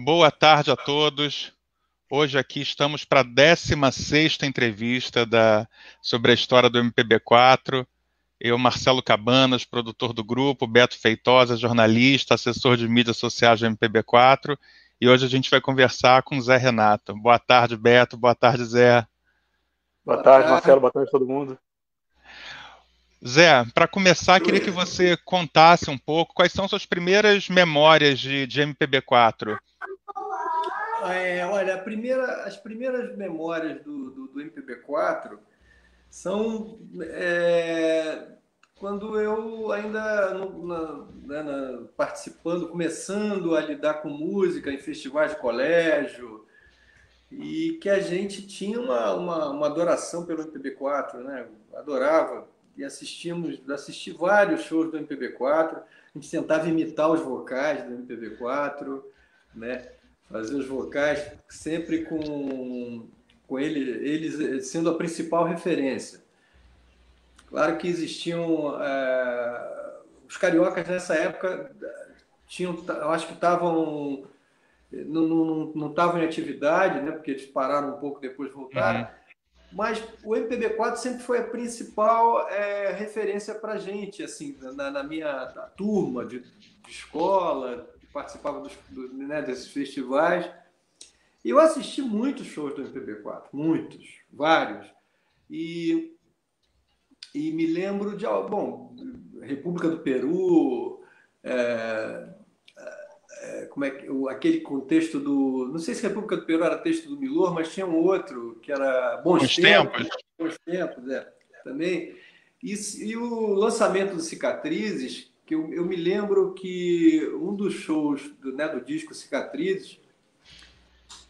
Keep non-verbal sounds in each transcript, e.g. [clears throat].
Boa tarde a todos. Hoje aqui estamos para a 16 entrevista da, sobre a história do MPB4. Eu, Marcelo Cabanas, produtor do grupo, Beto Feitosa, jornalista, assessor de mídias sociais do MPB4. E hoje a gente vai conversar com o Zé Renato. Boa tarde, Beto. Boa tarde, Zé. Boa tarde, Marcelo. Boa tarde a todo mundo. Zé, para começar, queria que você contasse um pouco quais são suas primeiras memórias de, de MPB4. É, olha, primeira, as primeiras memórias do, do, do MPB4 são é, quando eu ainda no, na, né, na, participando, começando a lidar com música em festivais de colégio, e que a gente tinha uma, uma, uma adoração pelo MPB4, né? Adorava e assistimos, assisti vários shows do MPB4. A gente tentava imitar os vocais do MPB4, né? Fazer os vocais sempre com, com ele, eles sendo a principal referência. Claro que existiam é, os cariocas nessa época tinham, eu acho que estavam não estavam em atividade, né? Porque eles pararam um pouco depois voltaram. Uhum. Mas o MPB4 sempre foi a principal é, referência para gente, assim, na, na minha turma de, de, escola, que participava dos, do, né, desses festivais. E eu assisti muitos shows do MPB4, muitos, vários. E, e me lembro de, bom, República do Peru, é, como é que o, aquele contexto do não sei se República do Peru era texto do Milor, mas tinha um outro que era Bons, Bons Tempos, tempos, Bons Tempos, é, também. E, e o lançamento de Cicatrizes, que eu, eu, me lembro que um dos shows do, né, do disco Cicatrizes,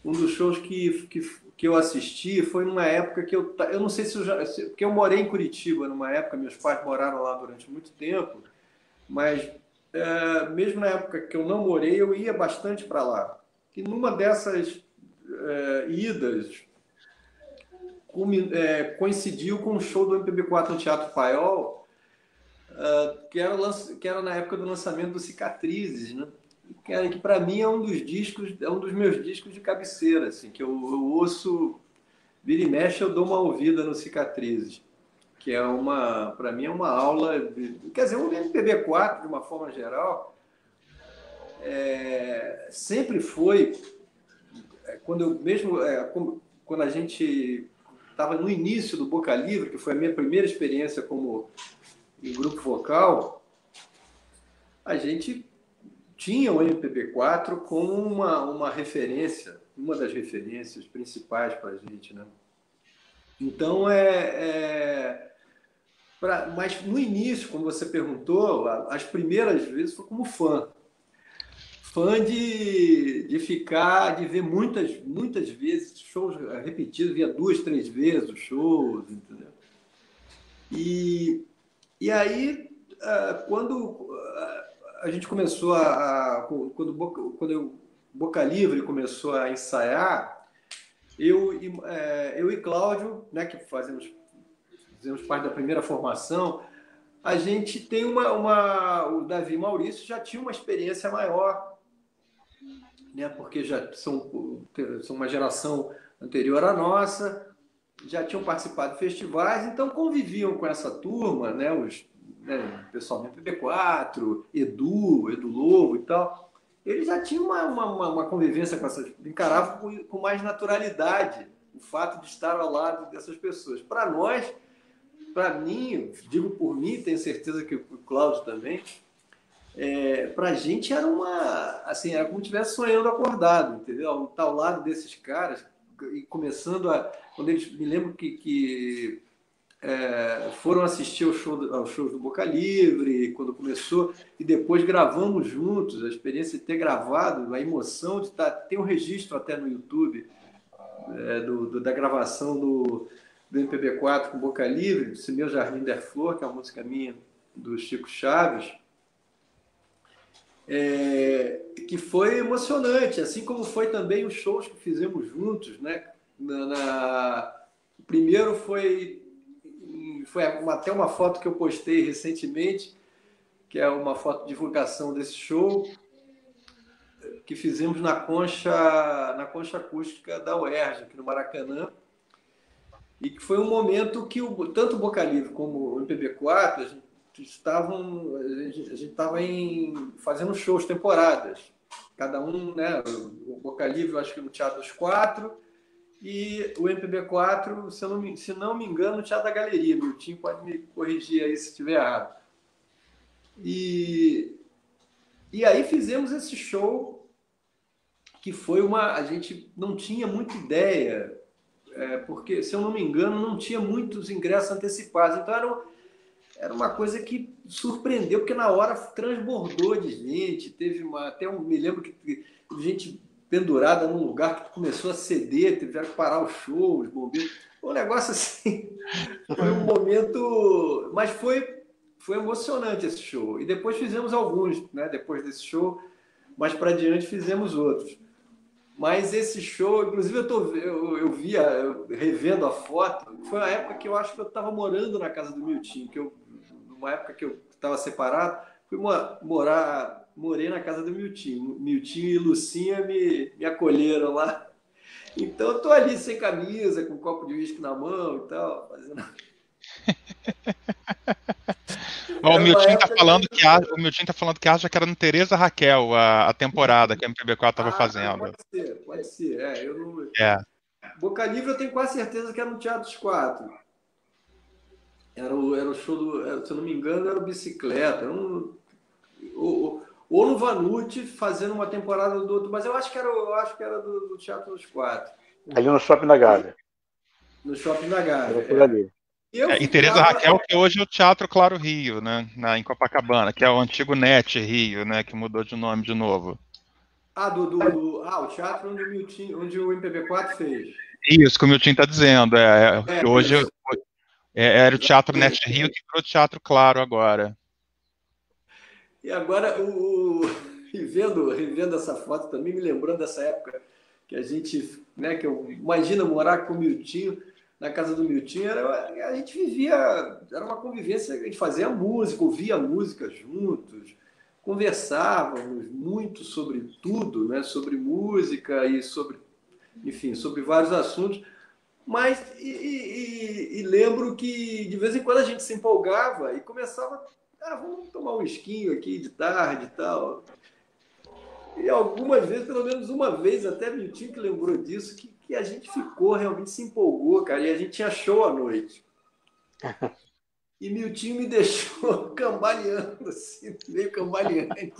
um dos shows que, que, que eu assisti foi numa época que eu eu não sei se eu já se, porque eu morei em Curitiba numa época, meus pais moraram lá durante muito tempo, mas é, mesmo na época que eu não morei, eu ia bastante para lá. E numa dessas é, idas, é, coincidiu com um show do MPB4 no Teatro Paiol, é, que, era, que era na época do lançamento do Cicatrizes, né? era, que para mim é um dos discos, é um dos meus discos de cabeceira, assim, que eu, eu ouço, vira e mexe, eu dou uma ouvida no Cicatrizes que é uma, para mim, é uma aula, quer dizer, o MPB4, de uma forma geral, é, sempre foi, é, quando eu mesmo, é, quando a gente estava no início do Boca Livre, que foi a minha primeira experiência como em grupo vocal, a gente tinha o MPB4 como uma, uma referência, uma das referências principais para a gente, né? Então, é, é, Pra, mas no início, como você perguntou, as primeiras vezes foi como fã. Fã de, de ficar, de ver muitas, muitas vezes shows repetidos, via duas, três vezes os shows, entendeu? E, e aí, ah, quando ah, a gente começou a. Quando, quando eu, Boca Livre começou a ensaiar, eu, eh, eu e Cláudio, né, que fazemos fizemos parte da primeira formação, a gente tem uma, uma. O Davi Maurício já tinha uma experiência maior, né? porque já são, são uma geração anterior à nossa, já tinham participado de festivais, então conviviam com essa turma, né? Os, né? pessoal do MPB4, Edu, Edu Lobo e tal. Eles já tinham uma, uma, uma convivência com essas. encaravam com, com mais naturalidade o fato de estar ao lado dessas pessoas. Para nós para mim, digo por mim, tenho certeza que o Cláudio também, é, para a gente era uma, assim, era como se estivesse sonhando acordado, entendeu? Estar ao lado desses caras e começando a, quando eles, me lembro que, que é, foram assistir ao show, aos shows do Boca Livre, quando começou, e depois gravamos juntos, a experiência de ter gravado, a emoção de estar, tem um registro até no YouTube é, do, do, da gravação do do MPB4 com Boca Livre, esse meu Jardim der Flor, que é uma música minha do Chico Chaves, é, que foi emocionante, assim como foi também os shows que fizemos juntos, né? Na, na o primeiro foi foi uma, até uma foto que eu postei recentemente, que é uma foto de divulgação desse show, que fizemos na concha, na concha acústica da UERJ, aqui no Maracanã. E que foi um momento que o, tanto o Boca Livre como o MPB4 a gente estavam a gente estava fazendo shows temporadas. Cada um né o Boca Livre eu acho que no Teatro dos Quatro e o MPB4 se não me, se não me engano no Teatro da Galeria. Meu time pode me corrigir aí se estiver errado. E e aí fizemos esse show que foi uma a gente não tinha muita ideia é, porque se eu não me engano não tinha muitos ingressos antecipados então era era uma coisa que surpreendeu, porque na hora transbordou de gente. Teve uma. Até um, me lembro que gente pendurada num lugar que começou a ceder, tiveram que parar o show, os bombeiros. Um negócio assim. [laughs] Foi um momento. Mas foi, foi emocionante esse show. E depois fizemos alguns, né? Depois desse show, mais para diante fizemos outros. Mas esse show, inclusive eu, tô, eu, eu via, eu, revendo a foto, foi a época que eu acho que eu estava morando na casa do Miltinho, que eu uma época que eu estava separado, fui morar, morei na casa do Miltinho. Miltinho e Lucinha me, me acolheram lá. Então eu tô ali sem camisa, com um copo de uísque na mão e tal, fazendo. [laughs] o Milton está falando que, a, o Milton tá falando que acha que era no Tereza Raquel a, a temporada que a MPB4 estava ah, fazendo. Pode ser, pode ser. É, eu não... é. Boca Livre eu tenho quase certeza que era no Teatro dos Quatro. Era o, era o show do, se eu não me engano, era o Bicicleta. Era um, ou, ou no Vanucci fazendo uma temporada do outro, mas eu acho que era, eu acho que era do, do Teatro dos Quatro. Ali no Shopping da Gávea. No Shopping da Gávea. Por ali. E, é, e Tereza Raquel, que hoje é o Teatro Claro Rio, né? Na, em Copacabana, que é o antigo NET Rio, né? Que mudou de nome de novo. Ah, do, do, do ah, o teatro onde o, Milton, onde o MPB4 fez. Isso que o Milton está dizendo. É, é, hoje, é, era o Teatro Net Rio que virou Teatro Claro agora. E agora, o, [laughs] revendo, revendo essa foto também, me lembrando dessa época que a gente, né, que eu imagina morar com o Miltinho, na casa do Miltinho, era, a gente vivia, era uma convivência, a gente fazia música, ouvia música juntos, conversávamos muito sobre tudo, né, sobre música e sobre, enfim, sobre vários assuntos. Mas, e, e, e, lembro que de vez em quando a gente se empolgava e começava, ah, vamos tomar um esquinho aqui de tarde e tal. E algumas vezes, pelo menos uma vez, até Miltinho que lembrou disso, que, que a gente ficou, realmente se empolgou, cara, e a gente tinha show à noite. [laughs] E Miltinho me deixou [laughs] cambaleando, assim, meio cambaleante,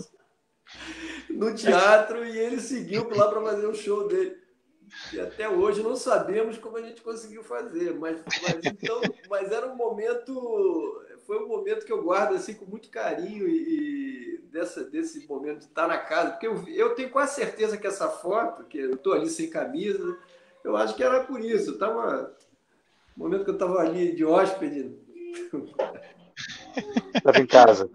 no teatro, e ele seguiu lá para fazer o show dele. E até hoje não sabemos como a gente conseguiu fazer, mas, mas, então, mas era um momento, foi um momento que eu guardo assim com muito carinho e, e dessa, desse momento de estar na casa, porque eu, eu tenho quase certeza que essa foto, que eu estou ali sem camisa, eu acho que era por isso. Eu tava, no momento que eu estava ali de hóspede. Estava em casa.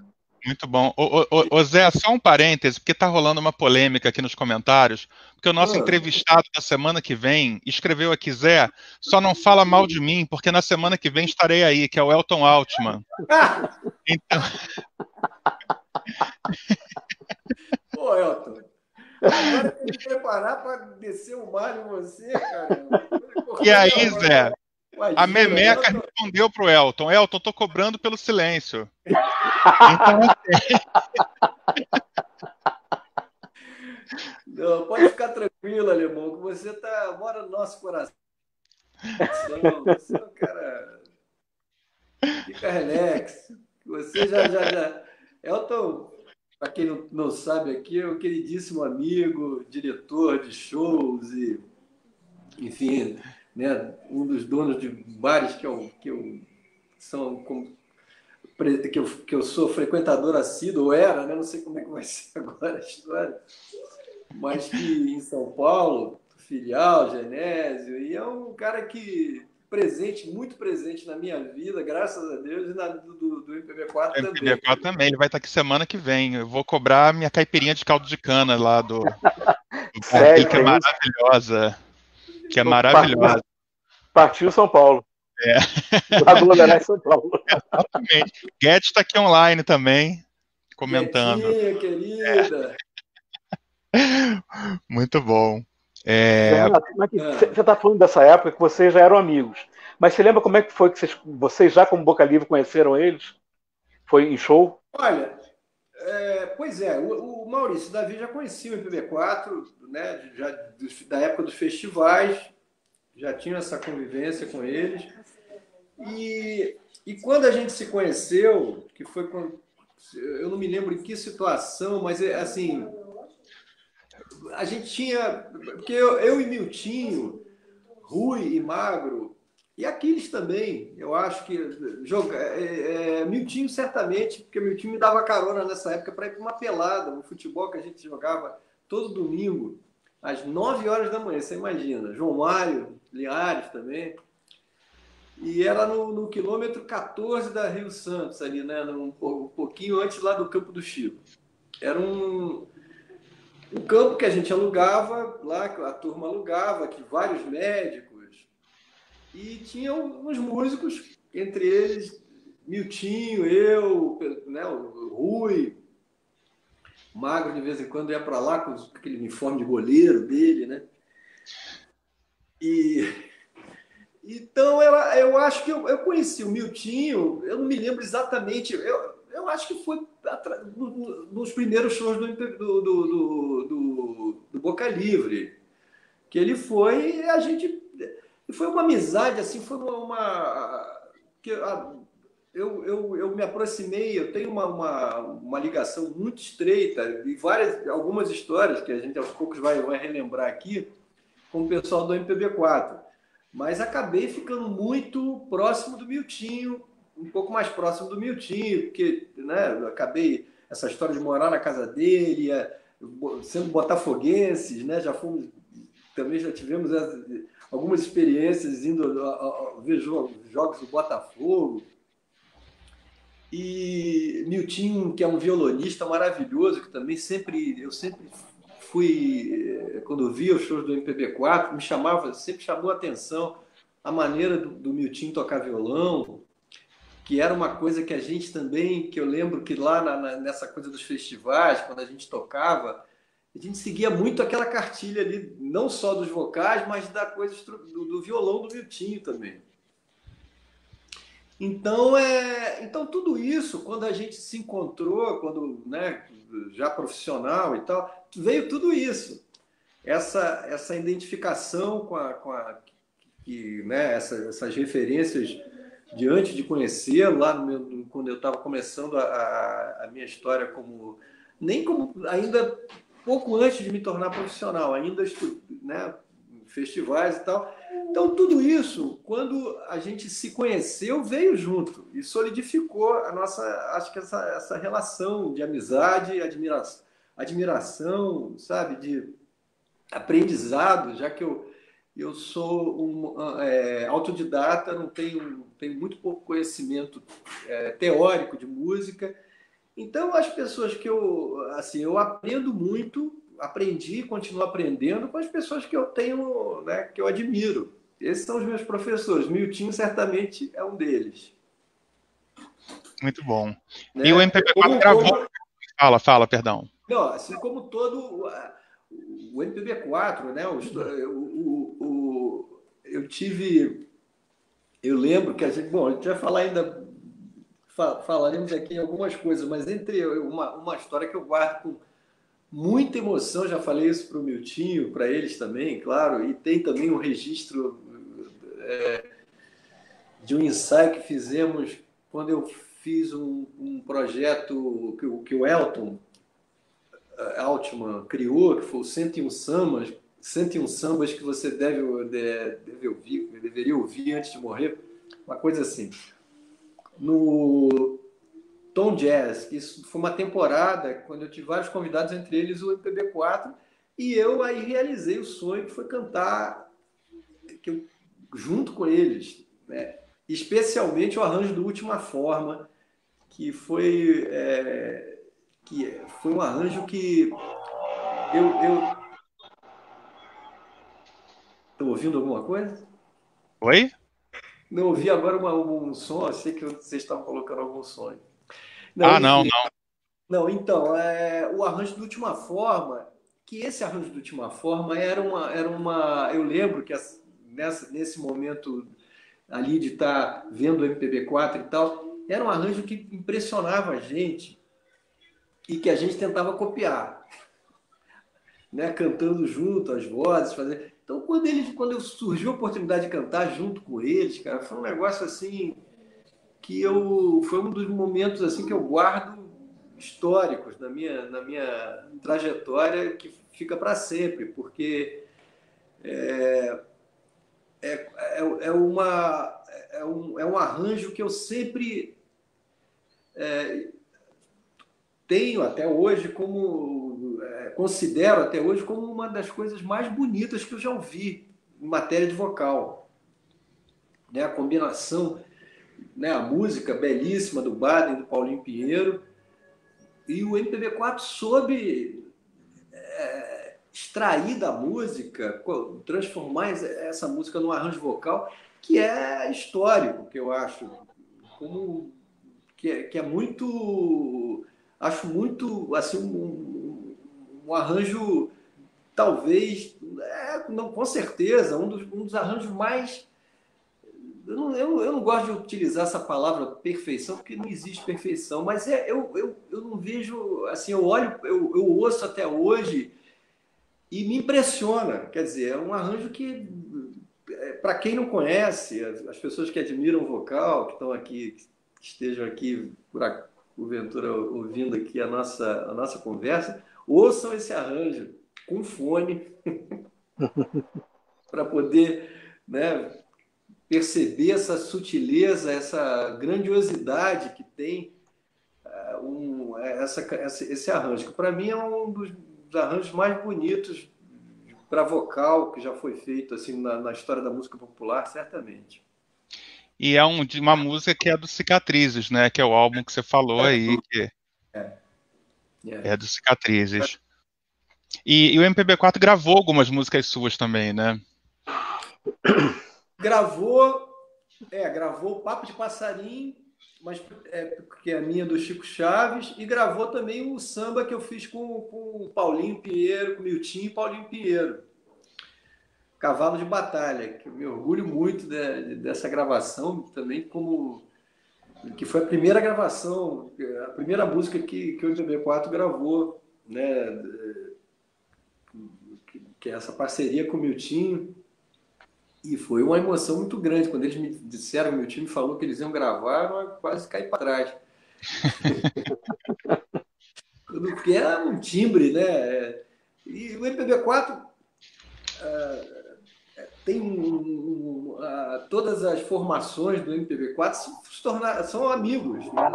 Muito bom. Ô, ô, ô, Zé, só um parêntese, porque tá rolando uma polêmica aqui nos comentários, porque o nosso ah. entrevistado da semana que vem escreveu aqui, Zé, só não fala mal de mim, porque na semana que vem estarei aí, que é o Elton Altman. [laughs] então... Pô, Elton, agora tem que preparar para descer o mar em você, cara. E aí, Zé? A Memeca respondeu pro Elton: Elton, tô cobrando pelo silêncio. então. [laughs] Não, pode ficar tranquilo, alemão, que você tá, mora no nosso coração. Você é um cara. Fica relax. Você já, já, já. Elton, para quem não, não sabe aqui, é um queridíssimo amigo, diretor de shows e, enfim, né, um dos donos de bares que eu, que eu são que eu, que eu sou frequentador assíduo, ou era, né? não sei como é que vai [laughs] ser agora a história, mas que em São Paulo, filial, Genésio, e é um cara que presente, muito presente na minha vida, graças a Deus, e na do, do MPB4 também. MPB4 também, ele vai estar aqui semana que vem. Eu vou cobrar minha caipirinha de caldo de cana lá do, do [laughs] Sério, que é maravilhosa que é maravilhosa. Partiu São Paulo. É. Aglomerar São Paulo. [laughs] Exatamente. Guedes está aqui online também, comentando. Quietinha, querida. [laughs] Muito bom. É... Você está falando dessa época que vocês já eram amigos. Mas você lembra como é que foi que vocês, vocês já como Boca Livre conheceram eles? Foi em show? Olha, é, pois é, o, o Maurício Davi já conhecia o MPB4, né, já, da época dos festivais, já tinha essa convivência com eles. E, e quando a gente se conheceu, que foi quando. Eu não me lembro em que situação, mas é assim. A gente tinha. Porque eu, eu e Miltinho, Rui e Magro, e Aquiles também, eu acho que. Joga, é, é, Miltinho, certamente, porque Miltinho me dava carona nessa época para ir para uma pelada, no futebol que a gente jogava todo domingo, às 9 horas da manhã, você imagina. João Mário, Liares também. E era no, no, quilômetro 14 da Rio Santos, ali, né? Um, um, pouquinho antes lá do Campo do Chico. Era um, um campo que a gente alugava, lá a turma alugava, que vários médicos. E tinha uns músicos, entre eles Miltinho, eu, né, o Rui, Magro de vez em quando ia para lá com aquele uniforme de goleiro dele, né? E então eu, eu acho que eu, eu conheci o Miltinho, eu não me lembro exatamente, eu, eu acho que foi nos primeiros shows do, do, do, do, Boca Livre, que ele foi e a gente. Foi uma amizade, assim, foi uma. que, eu, eu, eu me aproximei, eu tenho uma, uma, uma, ligação muito estreita e várias, algumas histórias que a gente aos poucos vai, vai relembrar aqui com o pessoal do MPB4 mas acabei ficando muito próximo do Miltinho, um pouco mais próximo do Miltinho, porque né, acabei essa história de morar na casa dele, sendo botafoguenses, né, já fomos, também já tivemos algumas experiências indo ver jogos do Botafogo. E Miltinho, que é um violonista maravilhoso, que também sempre eu sempre fui, eh, quando via os shows do MPB4, me chamava, sempre chamou a atenção a maneira do, do Miltinho tocar violão, que era uma coisa que a gente também, que eu lembro que lá na, na, nessa coisa dos festivais, quando a gente tocava, a gente seguia muito aquela cartilha ali, não só dos vocais, mas da coisa do, do violão do Miltinho também. Então, é, então tudo isso, quando a gente se encontrou, quando, né, já profissional e tal, veio tudo isso. Essa, essa identificação com a, com a que, né, essa, essas referências de antes de conhecê-lo, lá meu, quando eu estava começando a, a, minha história como nem como ainda pouco antes de me tornar profissional, ainda né, festivais e tal. Então tudo isso, quando a gente se conheceu, veio junto e solidificou a nossa, acho que essa, essa relação de amizade, admiração, admiração, sabe, de aprendizado, já que eu, eu sou um é, autodidata, não tenho, tenho muito pouco conhecimento é, teórico de música. Então, as pessoas que eu, assim, eu aprendo muito, aprendi e continuo aprendendo com as pessoas que eu tenho, né, que eu admiro. Esses são os meus professores. Miltinho certamente é um deles. Muito bom. Né? E o MPB4 como, gravou. Como... Fala, fala, perdão. Não, assim como todo o MPB4, né? O, o, o, eu tive. Eu lembro que a gente. Bom, a gente vai falar ainda. Falaremos aqui algumas coisas, mas entre uma, uma história que eu guardo com muita emoção, já falei isso para o Miltinho, para eles também, claro, e tem também um registro é, de um ensaio que fizemos quando eu fiz um, um projeto que, que o Elton, eh, Altman criou, que foi o 101 Sambas, 101 Sambas que você deve, deve ouvir, deveria ouvir antes de morrer, uma coisa assim. No Tom Jazz, isso foi uma temporada quando eu tive vários convidados, entre eles o MPB4, e eu aí realizei o sonho que foi cantar que eu, junto com eles, né? especialmente o arranjo do Última Forma, que foi é, que foi um arranjo que eu. eu... Estão ouvindo alguma coisa? Oi? Não ouvi agora uma, um som, achei que vocês estavam colocando algum som. Não, ah, não, não. Não, então, é, o arranjo de última forma, que esse arranjo de última forma era uma, era uma. Eu lembro que nessa, nesse momento ali de estar tá vendo o MPB4 e tal, era um arranjo que impressionava a gente e que a gente tentava copiar. Né, cantando junto, as vozes, fazer. Então, quando ele, quando surgiu a oportunidade de cantar junto com eles, cara, foi um negócio assim que eu foi um dos momentos assim que eu guardo históricos na minha na minha trajetória que fica para sempre, porque é, é, é, é, uma é um, é um arranjo que eu sempre é, tenho até hoje como é, considero até hoje como uma das coisas mais bonitas que eu já ouvi em matéria de vocal, né? A combinação, né? A música belíssima do Baden, do Paulinho Pinheiro e o MPB4 soube é, extrair da música, transformar essa música num arranjo vocal que é histórico, que eu acho, como que é, que é muito, acho muito assim um, um arranjo talvez, é, não, com certeza, um dos, um dos arranjos mais eu não, eu, eu não gosto de utilizar essa palavra perfeição, porque não existe perfeição, mas é, eu, eu, eu não vejo, assim, eu olho, eu, eu ouço até hoje e me impressiona. Quer dizer, é um arranjo que, é, para quem não conhece, as, as, pessoas que admiram o vocal, que estão aqui, que estejam aqui, por porventura, ouvindo aqui a nossa, a nossa conversa, ouçam esse arranjo com fone, [laughs] para poder né, perceber essa sutileza, essa grandiosidade que tem uh, um, essa, esse arranjo, para mim é um dos, dos arranjos mais bonitos para vocal que já foi feito assim na, na, história da música popular, certamente. E é um, uma música que é do Cicatrizes, né? Que é o álbum que você falou é, aí. Que é. É, é do Cicatrizes. E, e, o MPB4 gravou algumas músicas suas também, né? [coughs] Gravou, é, gravou Papo de Passarinho, mas é, porque é a minha do Chico Chaves, e gravou também o samba que eu fiz com, com o Paulinho Pinheiro, com o Miltinho e Paulinho Pinheiro. Cavalo de Batalha, que eu me orgulho muito de, dessa gravação, também como que foi a primeira gravação, a primeira música que, que o MPB4 gravou, né? Que é essa parceria com o Miltinho. E foi uma emoção muito grande. Quando eles me disseram, meu time falou que eles iam gravar, eu quase caí para trás. [laughs] Porque era um timbre, né? E o MPB4 uh, ah, tem um, uh, todas as formações do MPB4 se tornar, são amigos. Né?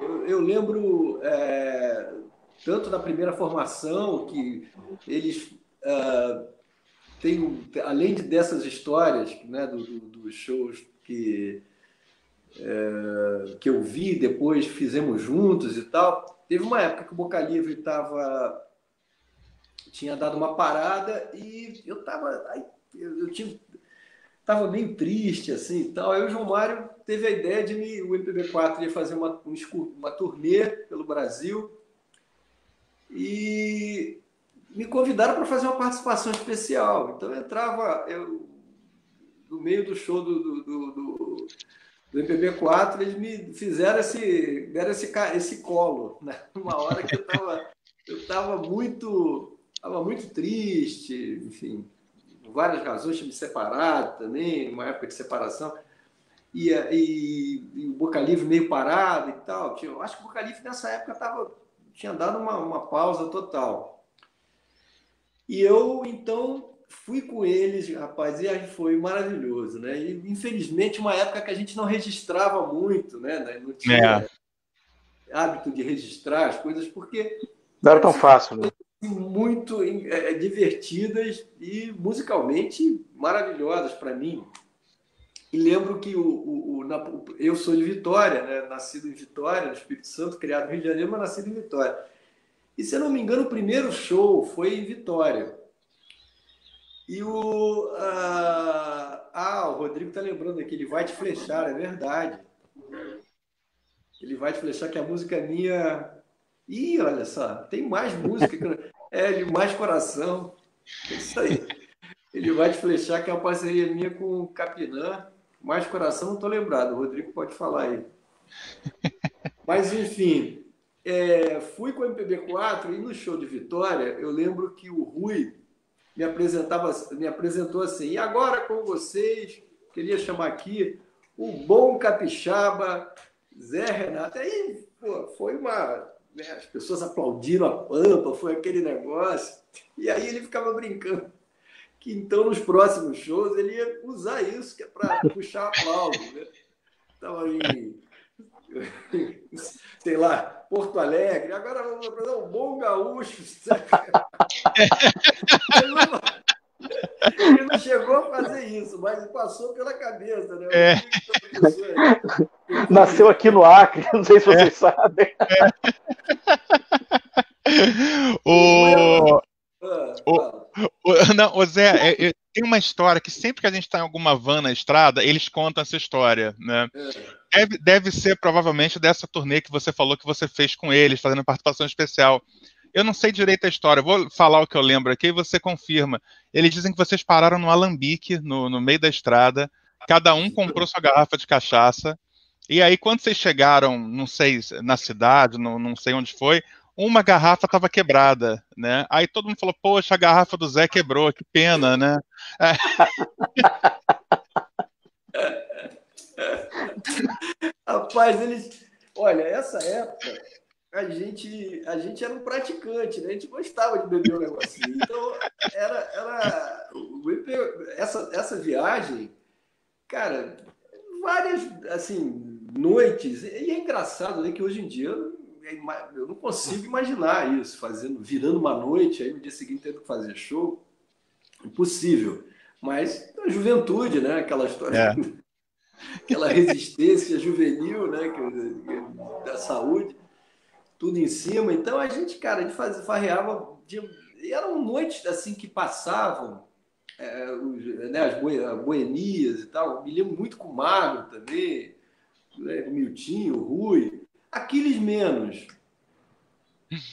Eu, eu, lembro é, tanto na primeira formação que eles uh, tem, além dessas histórias, né, dos do, shows que, é, que eu vi, depois fizemos juntos e tal, teve uma época que o Boca Livre estava tinha dado uma parada e eu estava eu, eu tinha estava meio triste assim e tal. Aí o João Mário teve a ideia de me, o MPB4 ia fazer uma, uma turnê pelo Brasil e me convidaram para fazer uma participação especial. Então eu entrava, eu, no meio do show do, do, do, do MPB4, eles me fizeram esse, deram esse, esse colo, né? [laughs] Uma hora que eu estava eu tava muito, tava muito triste, enfim, por várias razões, tinha me separado também, uma época de separação. E, e, e, o Boca Livre meio parado e tal. Eu acho que o Boca Livre nessa época tava, tinha dado uma, uma pausa total. E eu, então, fui com eles, rapaz, e foi maravilhoso, né? E, infelizmente, uma época que a gente não registrava muito, né? Não tinha é. hábito de registrar as coisas, porque... Não era tão fácil, né? Muito é, divertidas e musicalmente maravilhosas para mim. E lembro que o, o, o na, eu sou de Vitória, né? nascido em Vitória, no Espírito Santo, criado no Rio de Janeiro, mas nascido em Vitória. E se eu não me engano, o primeiro show foi em Vitória. E o. Ah, ah o Rodrigo tá lembrando aqui, ele vai te flechar, é verdade. Ele vai te flechar, que a música é minha. Ih, olha só, tem mais música. É, ele mais coração. É isso aí. Ele vai te flechar, que é uma parceria minha com o Capinã. Mais coração, não estou lembrado. O Rodrigo pode falar aí. Mas, enfim, é, fui com o MPB4 e no show de Vitória, eu lembro que o Rui me, apresentava, me apresentou assim, e agora com vocês, queria chamar aqui o bom capixaba Zé Renato. Aí, pô, foi uma... Né, as pessoas aplaudiram a pampa, foi aquele negócio. E aí ele ficava brincando que então nos próximos shows ele ia usar isso, que é para puxar aplauso. Né? Estava [laughs] em sei lá, Porto Alegre, agora vamos apresentar um bom gaúcho. [laughs] Ele não, ele não chegou a fazer isso, mas passou pela cabeça. Né? É. Nasceu aqui no Acre, [laughs] não sei se vocês é. sabem. É. O... O, o, não, o Zé, é, é, tem uma história que sempre que a gente está em alguma van na estrada, eles contam essa história, né? É. Deve, deve ser provavelmente dessa turnê que você falou que você fez com eles, fazendo participação especial. Eu não sei direito a história, vou falar o que eu lembro aqui e você confirma. Eles dizem que vocês pararam no alambique, no, no meio da estrada, cada um comprou sua garrafa de cachaça, e aí quando vocês chegaram, não sei, na cidade, não, não sei onde foi, uma garrafa estava quebrada, né? Aí todo mundo falou, poxa, a garrafa do Zé quebrou, que pena, né? É. [laughs] Rapaz, eles. Olha, essa época a gente, a gente era um praticante, né? A gente gostava de beber um negocinho. Então, era. era essa, essa viagem, cara, várias assim, noites. E é engraçado né, que hoje em dia eu não consigo imaginar isso, fazendo, virando uma noite, aí no dia seguinte tendo que fazer show. Impossível. Mas a juventude, né? Aquela história, é. [laughs] aquela resistência juvenil, né? Da saúde, tudo em cima. Então a gente, cara, a gente fazia, farreava. De, eram noites assim que passavam, é, os, né, as boemias e tal. Me lembro muito com o Magro também, né, o Miltinho, o Rui. Aquiles menos.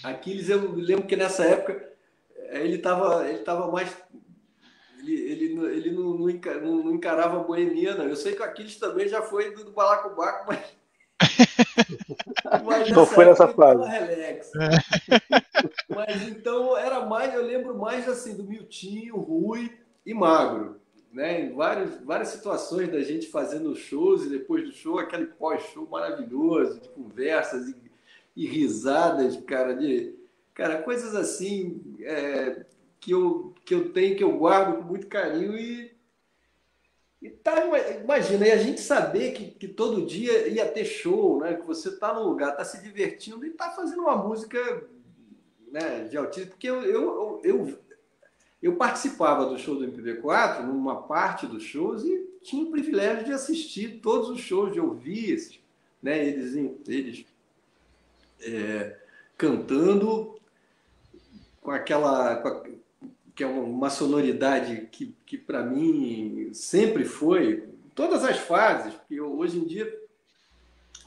Aquiles, eu lembro que nessa época eh, ele estava ele tava mais. Ele, ele, ele não, não, não encarava a boemia, não. Eu sei que o Aquiles também já foi do, do balacobaco, mas. [laughs] mas não foi nessa fase. [laughs] mas então era mais, eu lembro mais assim do Miltinho, Rui e Magro né, em várias, várias situações da gente fazendo shows e depois do show, aquele pós-show maravilhoso, de conversas e, e, risadas, cara, de cara, coisas assim é, que, eu, que eu tenho, que eu guardo com muito carinho e, e tá, imagina, e a gente saber que, que todo dia ia ter show, né, que você tá no lugar, tá se divertindo e tá fazendo uma música né, de autismo, porque eu, eu, eu, eu participava do show do MPB4, numa parte dos shows, e tinha o privilégio de assistir todos os shows, de ouvir esses, né, eles, eles é, cantando com aquela. Com a, que é uma sonoridade que, que para mim sempre foi, todas as fases, porque hoje em dia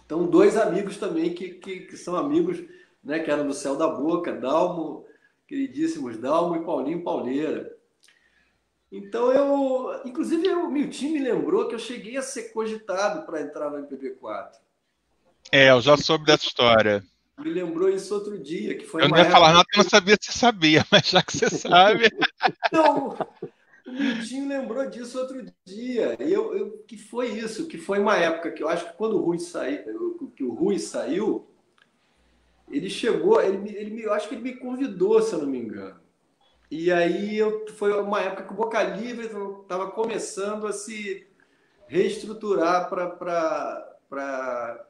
estão dois amigos também que, que, que, são amigos, né, que eram do Céu da Boca, Dalmo queridíssimos Dalmo e Paulinho Pauleira. Então eu, inclusive o meu time me lembrou que eu cheguei a ser cogitado para entrar no MPB4. É, eu já soube dessa história. Me lembrou isso outro dia, que foi Eu não ia falar nada eu não sabia se sabia, [laughs] mas já que você [laughs] sabe. Não, o Miltinho lembrou disso outro dia. Eu, eu, que foi isso, que foi uma época que eu acho que quando o Rui saiu, que o Rui saiu, ele chegou, ele, ele, eu acho que ele me convidou, se eu não me engano. E aí eu, foi uma época que o Boca Livre estava começando a se reestruturar para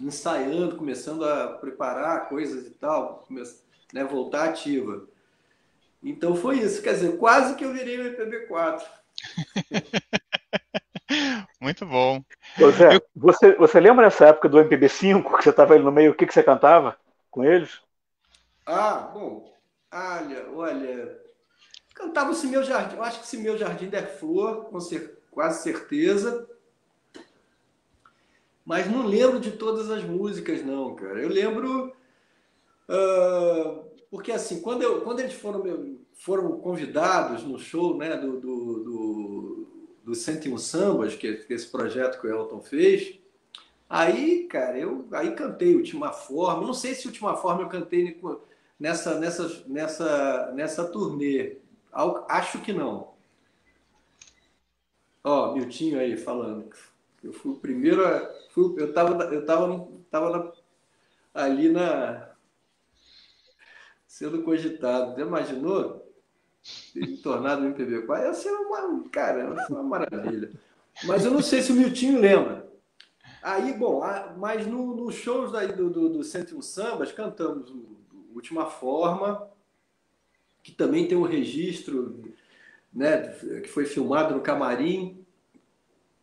ensaiando, começando a preparar coisas e tal, né, voltar ativa. Então foi isso, quer dizer, quase que eu virei o IPB4. [laughs] Muito bom. Zé, eu... você, você lembra nessa época do MPB5, que você estava ali no meio, o que, que você cantava com eles? Ah, bom, olha, olha, cantava o Se Meu Jardim, eu acho que Se Meu Jardim der Flor, com cer quase certeza, mas não lembro de todas as músicas, não, cara. Eu lembro. Uh, porque assim, quando, eu, quando eles foram, foram convidados no show né, do, do, do, do 101 Sambas, que, que esse projeto que o Elton fez, aí, cara, eu aí cantei Última Forma. Não sei se Última Forma eu cantei nessa, nessa, nessa, nessa turnê. Acho que não. Ó, Miltinho aí falando. Eu fui o primeiro a. Fui, eu estava eu tava, tava na, ali na. sendo cogitado. Já imaginou? [laughs] Me tornar do MPB4? Ia ser uma. Cara, uma maravilha. Mas eu não sei se o Miltinho lembra. Aí, bom, mas nos no shows daí do, do, do 101 Sambas, cantamos o Última Forma, que também tem um registro né, que foi filmado no camarim,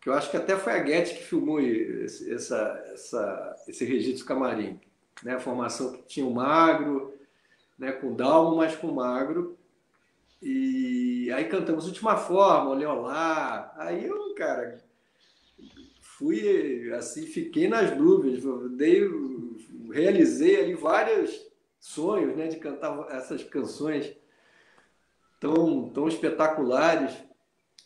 que eu acho que até foi a Guedes que filmou esse, essa, essa, esse registro camarim. Né, a formação que tinha o magro, né, com Dalmo, mas com magro. E aí cantamos Última Forma, Oleolá. Aí eu, cara, fui assim, fiquei nas dúvidas, dei, realizei ali vários sonhos, né, de cantar essas canções tão, tão espetaculares,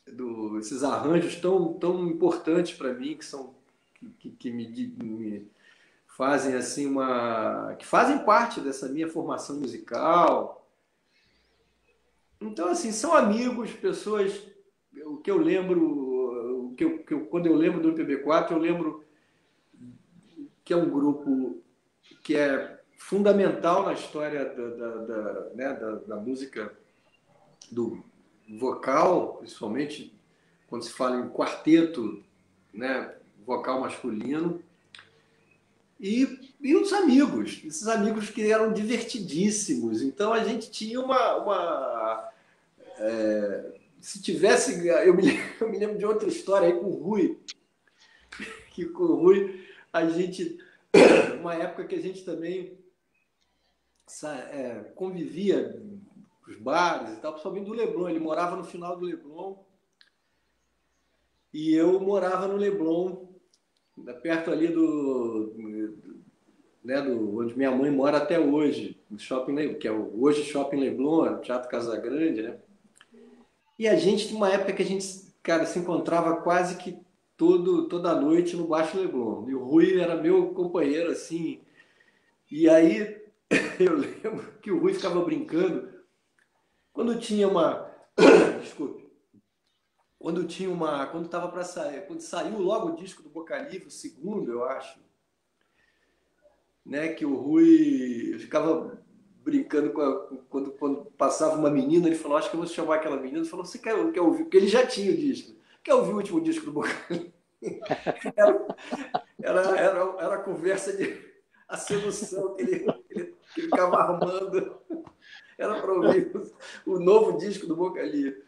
do, esses arranjos tão, tão importantes para mim, que são que, que me, me, fazem assim uma que fazem parte dessa minha formação musical. Então assim são amigos, pessoas o que eu lembro, o que eu, que eu quando eu lembro do MPB4 eu lembro que é um grupo que é fundamental na história da, da, da, né, da, da música do vocal, principalmente quando se fala em quarteto, né, vocal masculino, e, e os amigos, esses amigos que eram divertidíssimos. Então a gente tinha uma. uma é, se tivesse. Eu me, [laughs] eu me lembro de outra história aí com o Rui, que com o Rui a gente. [coughs] Uma época que a gente também é, convivia os bares e tal, principalmente do Leblon. Ele morava no final do Leblon e eu morava no Leblon, perto ali do, né, do onde minha mãe mora até hoje, no shopping que é o, hoje Shopping Leblon, Teatro Casagrande, né? E a gente tinha uma época que a gente, cara, se encontrava quase que todo, toda noite no Baixo Leblon. E o Rui era meu companheiro, assim. E aí [laughs] eu lembro que o Rui ficava brincando quando tinha uma. [coughs] Desculpe. Quando tinha uma. Quando estava para sair. Quando saiu logo o disco do Boca Livre, o segundo, eu acho. Né, que o Rui ficava brincando com a, quando, quando passava uma menina, ele falou: Acho que eu vou chamar aquela menina. Ele falou: Você quer, quer ouvir? Porque ele já tinha o disco. Quer ouvir o último disco do Boca [laughs] era, era, era, era a conversa de. a sedução que ele, ele, que ele ficava armando era para ouvir o, novo disco do Boca Livre.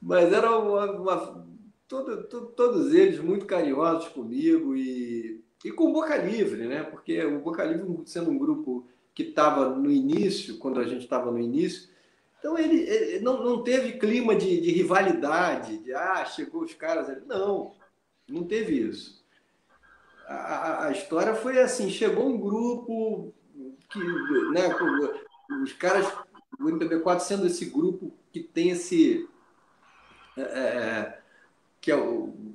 Mas era uma, uma todo, todo, todos eles muito carinhosos comigo e, e com Boca Livre, né? Porque o Boca Livre, sendo um grupo que estava no início, quando a gente estava no início, então ele, ele, não, não teve clima de, de rivalidade, de ah, chegou os caras ali. Não, não teve isso. A, a, história foi assim: chegou um grupo que, né, os caras, o MPB4 sendo esse grupo que tem esse. É, é, que é o,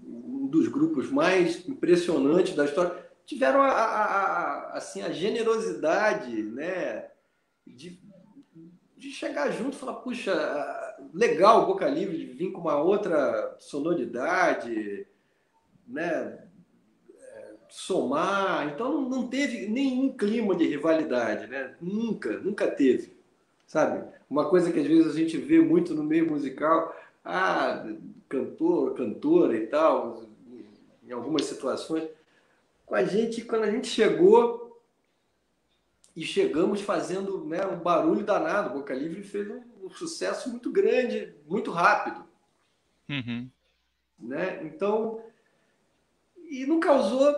dos grupos mais impressionantes da história, tiveram a, a, a, assim, a generosidade né, de, de chegar junto e falar: puxa, legal o Boca Livre de vir com uma outra sonoridade, né? somar. Então não teve nenhum clima de rivalidade, né? Nunca, nunca teve. Sabe? Uma coisa que às vezes a gente vê muito no meio musical, ah, cantor, cantora e tal, em algumas situações. Com a gente, quando a gente chegou e chegamos fazendo né, um barulho danado, Boca Livre fez um, um sucesso muito grande, muito rápido. Uhum. Né? Então, e não causou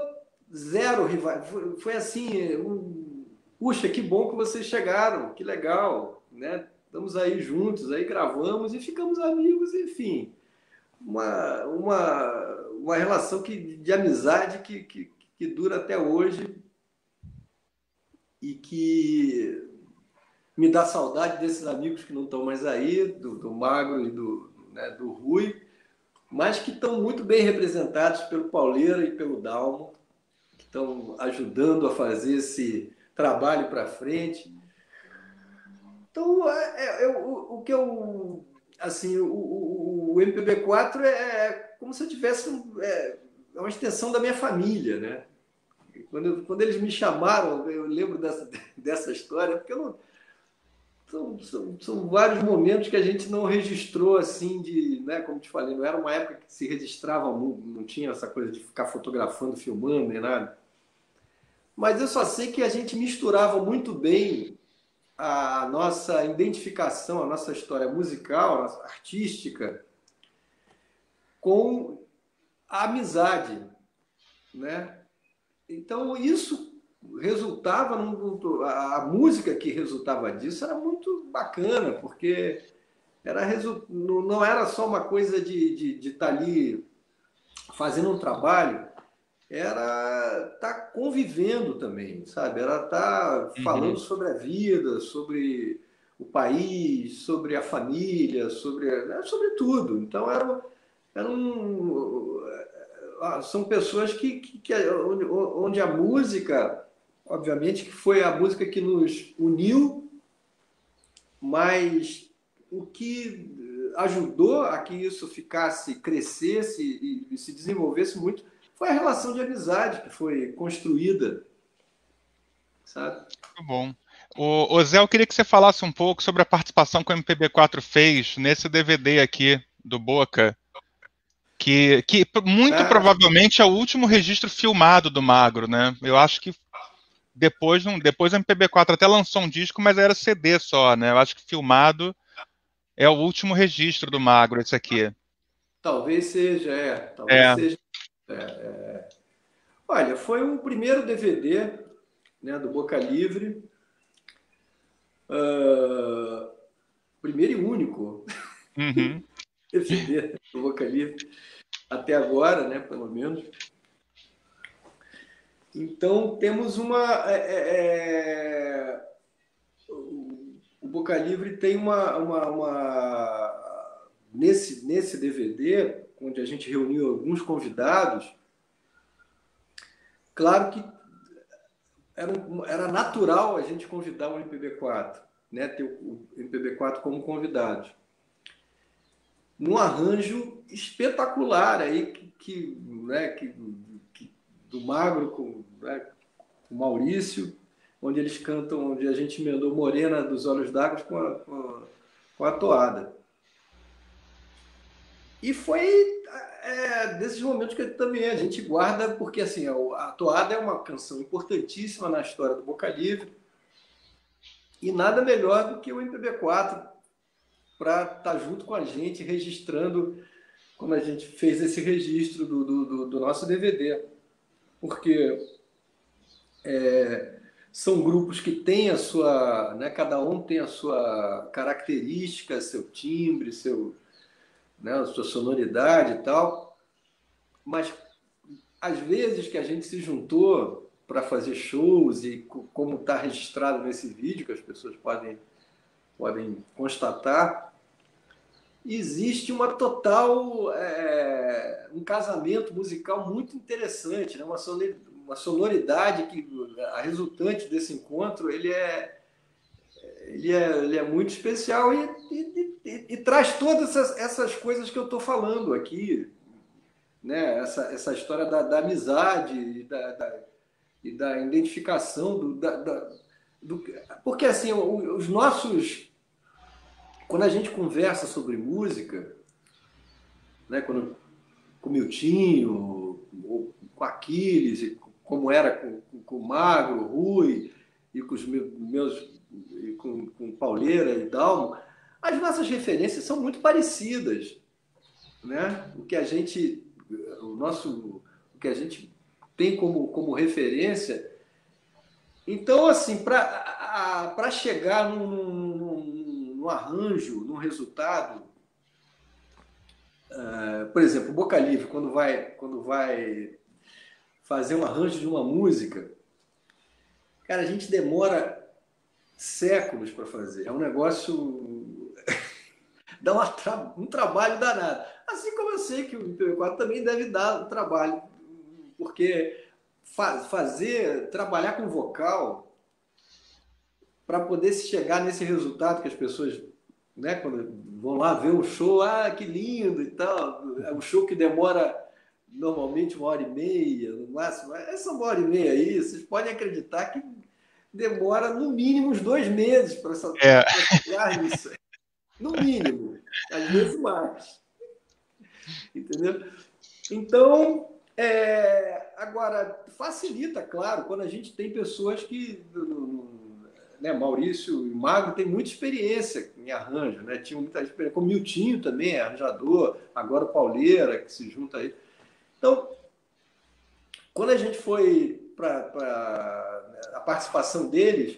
zero rival. Foi, foi assim, um, puxa, que bom que vocês chegaram, que legal, né? Estamos aí juntos, aí gravamos e ficamos amigos, enfim. Uma, uma, uma relação que, de amizade que, que, que dura até hoje e que me dá saudade desses amigos que não estão mais aí, do, do Magro e do, né, do Rui, mas que estão muito bem representados pelo Pauleira e pelo Dalmo, que estão ajudando a fazer esse trabalho para frente. Então, é, é, o, o, que eu. Assim, o, o, o MPB4 é, é como se eu tivesse. É, é uma extensão da minha família, né? Quando, eu, quando eles me chamaram, eu lembro dessa, [laughs] dessa história, porque não, são, são, são, vários momentos que a gente não registrou assim de, né, como te falei, não era uma época que se registrava, não tinha essa coisa de ficar fotografando, filmando, nem nada. Mas eu só sei que a gente misturava muito bem a nossa identificação, a nossa história musical, a nossa artística, com a amizade, né? Então isso resultava num, a, música que resultava disso era muito bacana porque era não era só uma coisa de, de, de estar tá ali fazendo um trabalho era estar tá convivendo também sabe era estar tá uhum. falando uhum. sobre a vida sobre o país sobre a família sobre né, sobre tudo então era, era um são pessoas que, que, que onde a música obviamente que foi a música que nos uniu, mas o que ajudou a que isso ficasse, crescesse e, e se desenvolvesse muito foi a relação de amizade que foi construída, sabe? Muito bom. O, o Zé, eu queria que você falasse um pouco sobre a participação que o MPB4 fez nesse DVD aqui do Boca, que, que muito é. provavelmente é o último registro filmado do Magro, né? Eu acho que depois, depois o MPB4 até lançou um disco, mas era CD só, né? Eu acho que filmado é o último registro do Magro, esse aqui. Talvez seja, é. Talvez é. seja. É, é. Olha, foi um primeiro DVD né, do Boca Livre. Uh, primeiro e único uhum. [laughs] DVD do Boca Livre. Até agora, né, pelo menos. Então, temos uma. É, é, é o Boca Livre tem uma. uma, uma nesse, nesse DVD, onde a gente reuniu alguns convidados, claro que era, era natural a gente convidar o MPB4, né, ter o MPB4 como convidado. Num arranjo espetacular aí, que, que, né, que do Magro com, né, com Maurício, onde eles cantam, onde a gente emendou Morena dos Olhos d'Água com a, com, com a toada. E foi é, desses momentos que também a gente guarda, porque assim, a, a toada é uma canção importantíssima na história do Boca Livre. E nada melhor do que o MPB4 para estar tá junto com a gente, registrando, como a gente fez esse registro do, do, do nosso DVD porque é, são grupos que têm a sua, né, cada um tem a sua característica, seu timbre, seu, né, a sua sonoridade e tal, mas às vezes que a gente se juntou para fazer shows e como está registrado nesse vídeo que as pessoas podem podem constatar existe uma total é, um casamento musical muito interessante, né? uma, uma sonoridade que a resultante desse encontro ele é ele é, ele é muito especial e, e, e, e traz todas essas, essas, coisas que eu estou falando aqui, né? essa, essa história da, da amizade e da, da, e da identificação do, da, da do, porque assim os nossos quando a gente conversa sobre música, né, quando, com o Miltinho, com Aquiles, como era com, com, o Magro, Rui, e com os meus, com, com Pauleira e Dalmo, as nossas referências são muito parecidas. Né? O que a gente, o nosso, o que a gente tem como, como referência. Então, assim, para chegar num no arranjo, no resultado. Uh, por exemplo, o Boca Livre, quando vai, quando vai fazer um arranjo de uma música, cara, a gente demora séculos para fazer. É um negócio. [laughs] dá tra... um trabalho danado. Assim como eu sei que o MP4 também deve dar trabalho, porque fa fazer, trabalhar com vocal para poder se chegar nesse resultado que as pessoas, né, quando vão lá ver um show, ah, que lindo e tal, é um show que demora normalmente uma hora e meia, no máximo, essa uma hora e meia aí, vocês podem acreditar que demora no mínimo uns dois meses para é. chegar nisso. No mínimo, às vezes mais. Entendeu? Então, é, agora, facilita, claro, quando a gente tem pessoas que. Né, Maurício e Magro tem muita experiência em arranjo, né? Muita experiência. Com o Miltinho também, é arranjador, agora o Pauleira, que se junta aí. Então, quando a gente foi para a participação deles,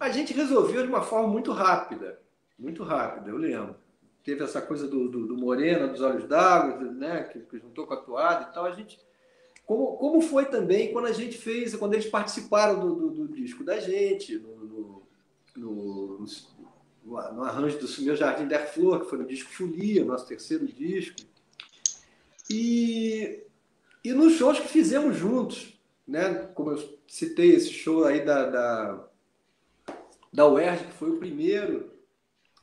a gente resolveu de uma forma muito rápida. Muito rápida, eu lembro. Teve essa coisa do, do, do Morena, dos Olhos d'Água, né, que, que, juntou com a toada e tal. A gente, como, como foi também quando a gente fez, quando eles participaram do, do, do disco da gente, no, no, no, no arranjo do Meu Jardim der Flor, que foi no disco Folia, nosso terceiro disco. E, e nos shows que fizemos juntos, né? Como eu citei esse show aí da, da, da UERJ, que foi o primeiro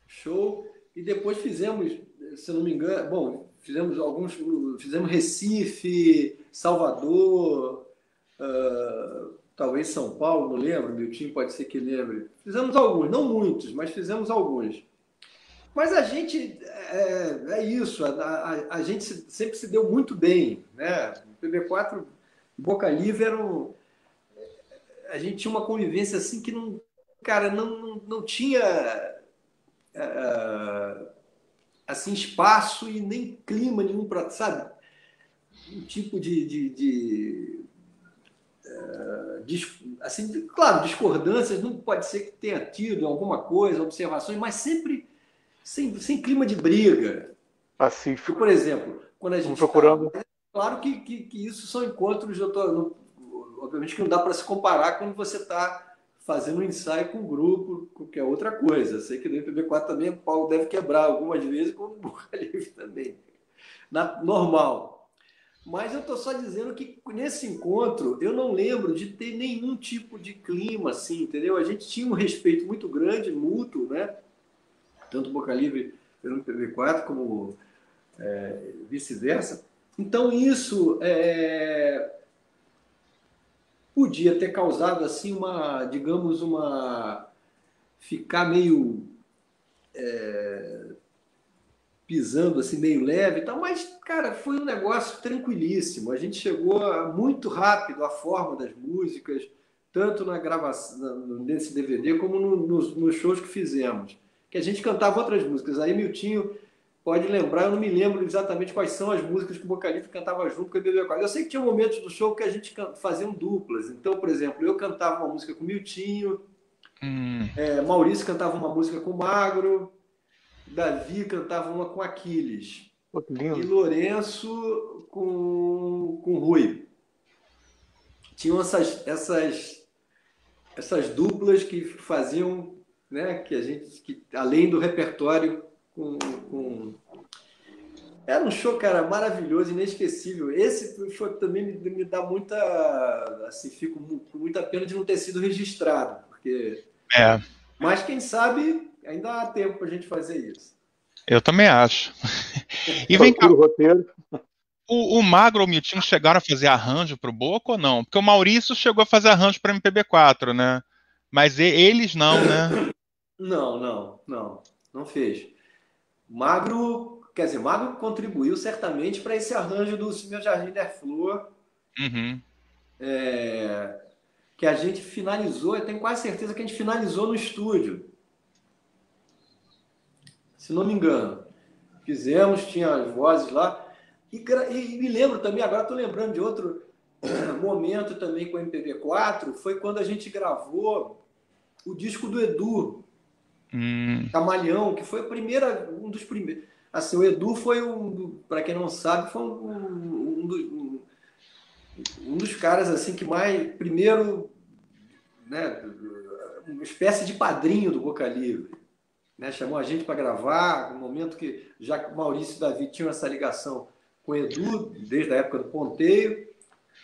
show, e depois fizemos, se não me engano, bom, fizemos alguns, fizemos Recife, Salvador, uh, talvez São Paulo, não lembro, meu time pode ser que lembre. Fizemos alguns, não muitos, mas fizemos alguns. Mas a gente, é, é isso, a, a, a, gente sempre se deu muito bem, né? O PB4 Boca Livre a gente tinha uma convivência assim que não, cara, não, não, não tinha uh, assim espaço e nem clima nenhum para, sabe? Um tipo de, de, de uh, assim, claro, discordâncias não pode ser que tenha tido alguma coisa, observações, mas sempre sem, sem clima de briga. Pacífico. Por exemplo, quando a gente procurando tá, Claro que, que, que, isso são encontros, eu tô, no, obviamente que não dá para se comparar quando você está fazendo um ensaio com um grupo, que é outra coisa. Sei que no IPB4 também o Paulo deve quebrar algumas vezes, como no [laughs] Livre também. Na, normal. Mas eu estou só dizendo que nesse encontro eu não lembro de ter nenhum tipo de clima assim, entendeu? A gente tinha um respeito muito grande, mútuo, né? Tanto Boca Livre pelo IPB4 como é, vice-versa. Então isso é, podia ter causado assim uma, digamos, uma ficar meio é, pisando assim meio leve e tal, mas cara, foi um negócio tranquilíssimo. A gente chegou muito rápido à forma das músicas, tanto na gravação nesse DVD como no, nos, nos shows que fizemos. Que a gente cantava outras músicas. Aí Miltinho pode lembrar, eu não me lembro exatamente quais são as músicas que o Bocalito cantava junto com o BB4. Eu sei que tinha momentos do show que a gente fazia duplas. Então, por exemplo, eu cantava uma música com o Miltinho, hum. é, Maurício cantava uma música com o Magro, Davi cantava uma com Aquiles. e Lourenço com, com Rui. Tinham essas, essas, essas duplas que faziam, né, que a gente, que, além do repertório com, com... Era um show, cara, maravilhoso, inesquecível. Esse show também me, me dá muita. Assim, fico com muita pena de não ter sido registrado, porque. É. Mas quem sabe ainda há tempo para a gente fazer isso. Eu também acho. [laughs] E vem cá. O, o Magro ou o Miltinho chegaram a fazer arranjo para o Boca ou não? Porque o Maurício chegou a fazer arranjo para MPB4, né? Mas eles não, né? Não, não, não. Não fez. Magro, quer dizer, Magro contribuiu certamente para esse arranjo do Meu Jardim der Flor, uhum. é, que a gente finalizou, eu tenho quase certeza que a gente finalizou no estúdio. Se não me engano. Fizemos, tinha as vozes lá. E, e me lembro também, agora estou lembrando de outro [clears throat] momento também com o MPB4, foi quando a gente gravou o disco do Edu, Hum. Camaleão, que foi a primeira, um dos primeiros. Assim, o Edu foi um, para quem não sabe, foi um, um, um, um, dos caras assim que mais primeiro, né, uma espécie de padrinho do Boca Livre. Né? Chamou a gente para gravar, no momento que já Maurício e Davi tinham essa ligação com o Edu, desde a época do Ponteio.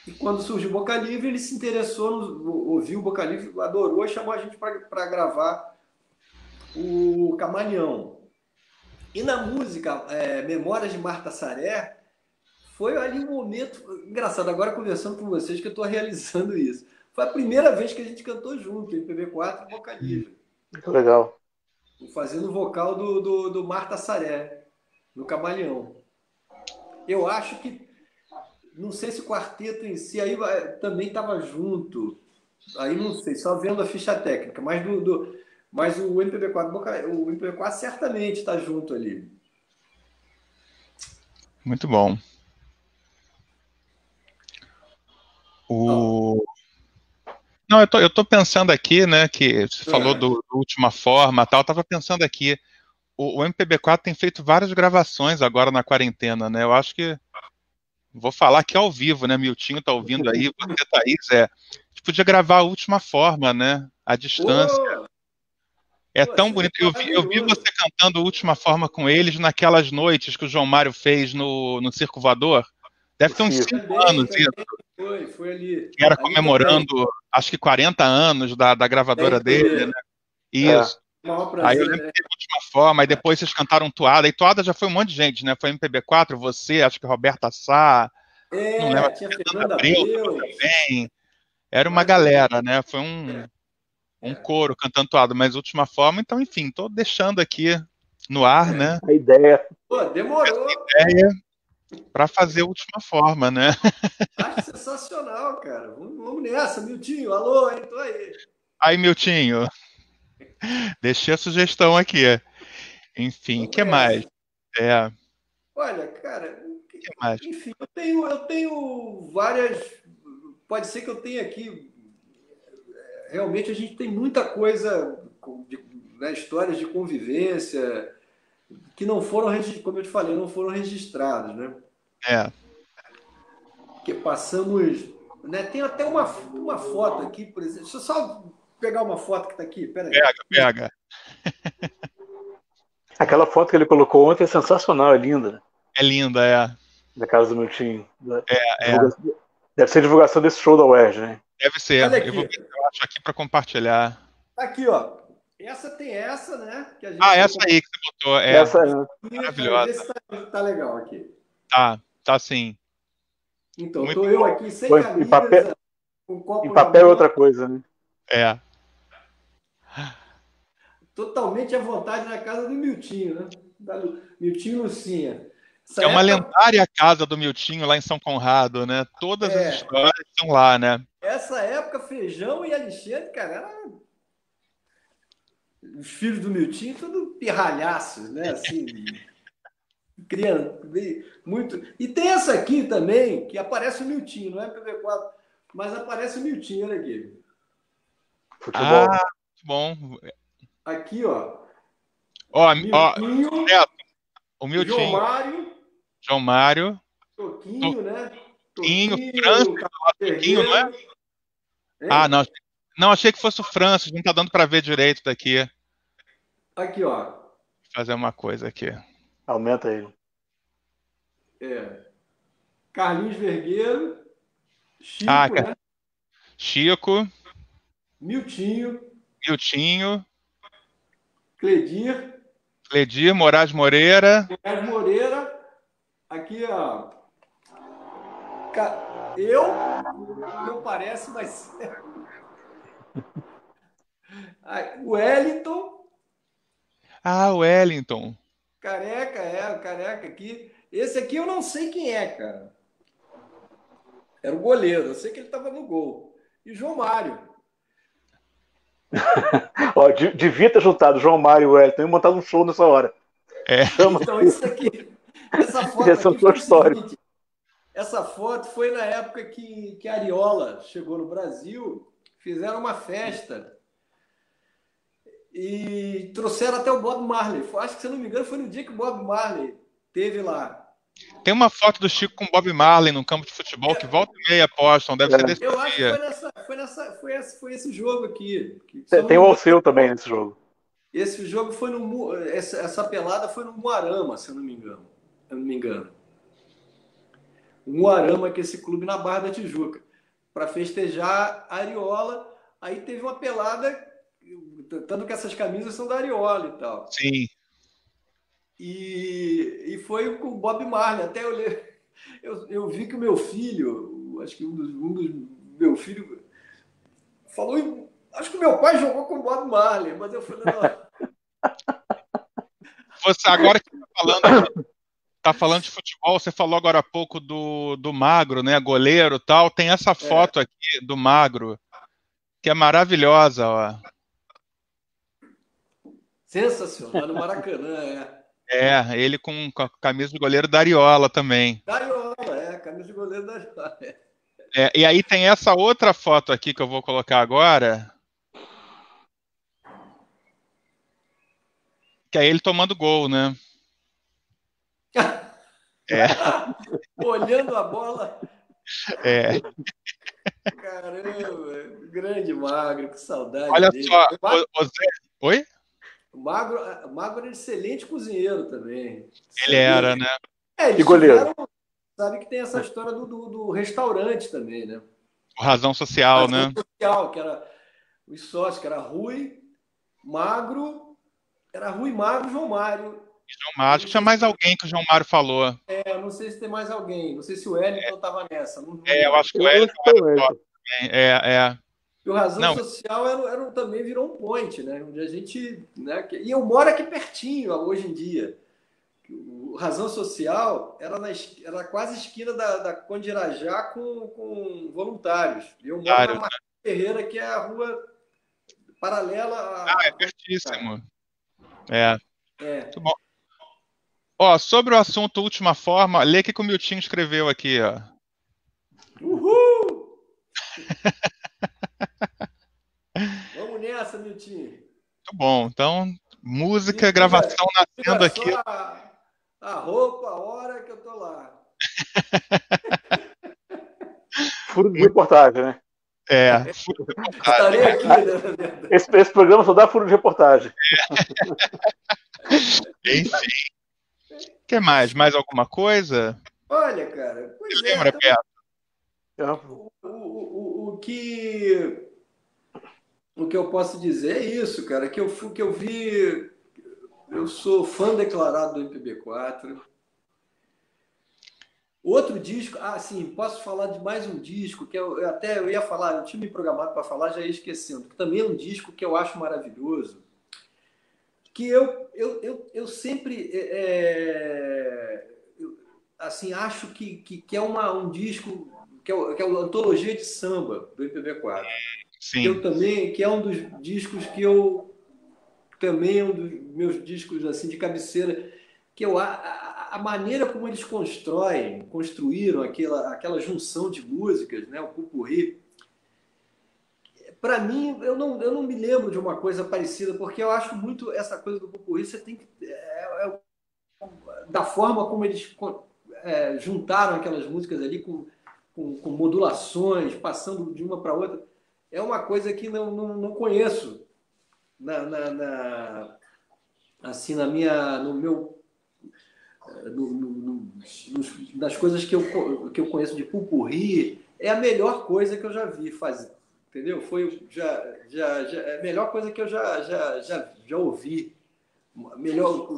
E quando surgiu o Boca Livre, ele se interessou, ouviu o Boca Livre, adorou e chamou a gente para gravar o Camaleão. E na música é, Memórias de Marta Saré, foi ali um momento engraçado. Agora, conversando com vocês, que eu estou realizando isso. Foi a primeira vez que a gente cantou junto, em PB4 e Boca Livre. Muito legal. Fazendo o vocal do, do, do Marta Saré, no Camaleão. Eu acho que. Não sei se o quarteto em si aí também estava junto. Aí não sei, só vendo a ficha técnica, mas do, do mas o MPB4, o MPB4 certamente está junto ali. Muito bom. O... Não, eu tô, eu tô pensando aqui, né, que você é. falou do, do, Última Forma tal, eu tava pensando aqui, o, o, MPB4 tem feito várias gravações agora na quarentena, né, eu acho que, vou falar aqui ao vivo, né, Miltinho tá ouvindo aí, [laughs] você, Thaís, é, a gente podia gravar a Última Forma, né, à distância. É tão bonito. Eu vi, eu vi, você cantando Última Forma com eles naquelas noites que o João Mário fez no, no Circo Voador. Deve ter uns 5 anos isso. Foi, foi ali. Que era comemorando, acho que 40 anos da, da gravadora dele, né? Isso. É. aí eu lembro né? que última forma, aí depois vocês cantaram Toada, e Toada já foi um monte de gente, né? Foi MPB4, você, acho que Roberta Sá, é, não lembro, tinha Fernanda Abreu também. Era uma galera, né? Foi um, é. um coro cantando Toada, mas última forma, então, enfim, tô deixando aqui no ar, né? A ideia. Pô, demorou. A ideia para fazer a última forma, né? [laughs] Acho sensacional, cara. Vamos, nessa, Miltinho. Alô, hein? Tô aí. Aí, Miltinho. Deixei a sugestão aqui. Enfim, o que mais? É. Olha, cara, que mais? enfim, eu tenho, eu tenho várias. Pode ser que eu tenha aqui. Realmente a gente tem muita coisa, de, né, histórias de convivência, que não foram, como eu te falei, não foram registrados, né? É. Que passamos, né? Tem até uma, uma foto aqui, por exemplo. Deixa eu só pegar uma foto que está aqui. Pera aí. Pega, pega. [laughs] Aquela foto que ele colocou ontem é sensacional, é linda. É linda, é. Da casa do Miltinho. É, é. Deve ser divulgação desse show da UERJ, né? Deve ser. Eu, vou, eu acho aqui para compartilhar. Aqui, ó. Essa tem essa, né? ah, essa aí que você botou. É essa é maravilhosa. Tá, tá, legal aqui. Tá, tá sim. Então, Muito tô bom. eu aqui sem Foi, camisa, em papel, com copo Em papel é outra coisa, né? É. Totalmente à vontade na casa do Miltinho, né? Da Miltinho Lucinha. Essa é uma época... lendária casa do Miltinho lá em São Conrado, né? Todas é. as histórias estão lá, né? Essa época, Feijão e Alexandre, cara, era os filhos do Miltinho, tudo pirralhaços, né? Assim, criando muito. E tem essa aqui também, que aparece o Miltinho, não é PV4, mas aparece o Miltinho, olha aqui. Futebol. Ah, bom. Aqui, ó. Ó, Miltinho, ó, o Miltinho. João Mário. João Mário. Toquinho, né? Toquinho, França, Toquinho, não é? Ah, não. Não, achei que fosse o Francis, não tá dando para ver direito daqui. Aqui, ó. Vou fazer uma coisa aqui. Aumenta ele. É. Carlinhos Vergueiro. Chico, ah, né? Chico. Miltinho. Miltinho. Cledir. Cledir, Moraes Moreira. Moraes Moreira. Aqui, ó. Eu, não parece, mas. [laughs] o Wellington. Ah, o Wellington. Careca, é, o careca aqui. Esse aqui eu não sei quem é, cara. Era o goleiro, eu sei que ele estava no gol. E João Mário. [laughs] Ó, devia ter juntado João Mário e o Wellington e montado um show nessa hora. É. Então, isso aqui. Essa [laughs] foto essa aqui foi história. essa foto foi na época que, que a Ariola chegou no Brasil, fizeram uma festa e trouxeram até o Bob Marley. Acho que, se não me engano, foi no dia que o Bob Marley teve lá. Tem uma foto do Chico com Bob Marley no campo de futebol que volta e meia postam, deve é. ser desse Eu acho que foi, nessa, foi, nessa, foi, esse, foi esse jogo aqui. Tem, tem o Alceu também nesse jogo. Esse jogo foi no. Essa, essa pelada foi no Moarama, se eu não me engano. Eu não me engano. O Moarama, que é esse clube na Barra da Tijuca. Para festejar a Ariola. Aí teve uma pelada, tanto que essas camisas são da Ariola e tal. Sim. E, e foi com o Bob Marley. Até eu, eu, eu vi que o meu filho, acho que um dos, um dos meu filho falou. Acho que meu pai jogou com o Bob Marley, mas eu falei, não. [laughs] Você, agora que está falando, tá falando de futebol, você falou agora há pouco do, do Magro, né? Goleiro tal. Tem essa é. foto é. aqui do Magro, que é maravilhosa, ó. Sensacional, no Maracanã, é. É, ele com, a camisa de goleiro da Ariola também. Da Ariola, é, camisa de goleiro da Ariola. É, e aí tem essa outra foto aqui que eu vou colocar agora. Que é ele tomando gol, né? [laughs] é. Olhando a bola. É. Caramba, grande magro, que saudade. Olha dele. só, o, o Zé... Oi? O Magro, Magro era excelente cozinheiro também. Ele era, né? É, e goleiro. Tiveram, sabe que tem essa história do, do, do restaurante também, né? O Razão Social, Razão né? Social, que era os sócios, que era Rui, Magro, era Rui Magro João Mário. João Mário, acho que tinha mais alguém que o João Mário falou. É, não sei se tem mais alguém. Não sei se o Wellington estava é. nessa. Não, é, eu acho que o Wellington. É, é. O Razão Não. Social era, era, também virou um point, né? Onde a gente. Né? E eu moro aqui pertinho hoje em dia. O Razão Social era, na, era quase esquina da, da Conde Irajá com, com voluntários. Eu moro claro, na Marquinhos né? Ferreira, que é a rua paralela a. Ah, é pertíssimo. É. é. Muito bom. Ó, sobre o assunto Última Forma, lê o que o Miltinho escreveu aqui, ó. Uhul! [laughs] Nessa, Miltinho. Muito bom. Então, música, gravação nascendo aqui. A, a roupa, a hora que eu tô lá. [laughs] Furo de reportagem, né? É, furo de reportagem. Aqui, né? esse, esse, programa só dá furo de reportagem. É. Enfim. O que mais? Mais alguma coisa? Olha, cara. Pois é, lembra, Beto? O, o, o, o que o que eu posso dizer é isso, cara, que eu, que eu vi. Eu sou fã declarado do MPB4. Outro disco, ah, sim, posso falar de mais um disco que eu, eu até eu ia falar, eu tinha me programado para falar, já ia esquecendo, que também é um disco que eu acho maravilhoso, que eu, eu, eu, eu sempre é, é eu, assim acho que, que, que, é uma, um disco que é, que é uma antologia de samba do MPB4. Sim. Eu também, que é um dos discos que eu também é um dos meus discos assim de cabeceira, que eu a, a maneira como eles constroem, construíram aquela aquela junção de músicas, né, o pupurri. Para mim, eu não, eu não me lembro de uma coisa parecida, porque eu acho muito essa coisa do pupurri, você tem que é, é, da forma como eles é, juntaram aquelas músicas ali com, com, com modulações, passando de uma para outra é uma coisa que não, não, não conheço. Na, na, na, assim na minha no meu no, no, nas coisas que eu, que eu conheço de pupurri é a melhor coisa que eu já vi fazer entendeu? Foi já já, já é a melhor coisa que eu já já já, já ouvi. Melhor